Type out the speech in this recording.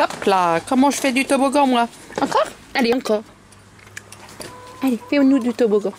Hop là, comment je fais du toboggan moi Encore Allez, encore. Allez, fais-nous du toboggan.